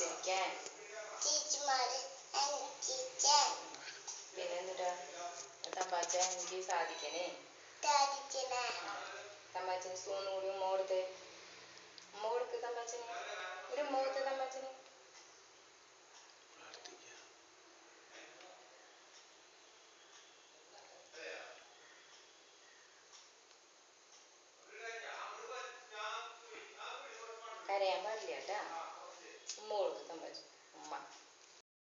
അനുസരിക്കാൻ ടീച്ചർമാരെ അനുസരിക്കാൻ എനിക്ക് സാധിക്കണേ. സാധിക്കണേ. സ്പൂൺ കൂടി ഉമ്മ കൊടുത്ത് ഉമ്മ കൊടുക്ക് തമ്പാച്ചന്. ഒരു ഉമ്മ കൊടുത്ത് തമ്പാച്ചന്. കരയാൻ പാടില്ല കേട്ടാ.